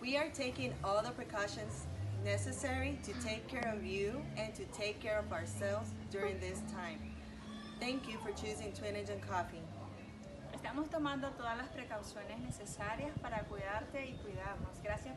We are taking all the precautions necessary to take care of you and to take care of ourselves during this time. Thank you for choosing Twin Engine Coffee. Estamos tomando todas las precauciones necesarias para cuidarte y cuidarnos. Gracias